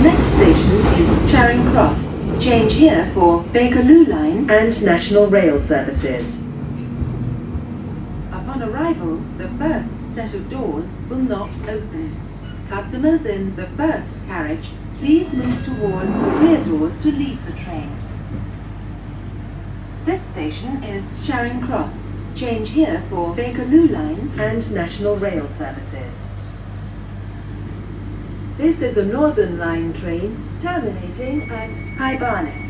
Charing Cross. Change here for Bakerloo Line and National Rail services. Upon arrival, the first set of doors will not open. Customers in the first carriage, please move towards the rear doors to leave the train. This station is Charing Cross. Change here for Bakerloo Line and National Rail services. This is a Northern Line train terminating at High Barnet.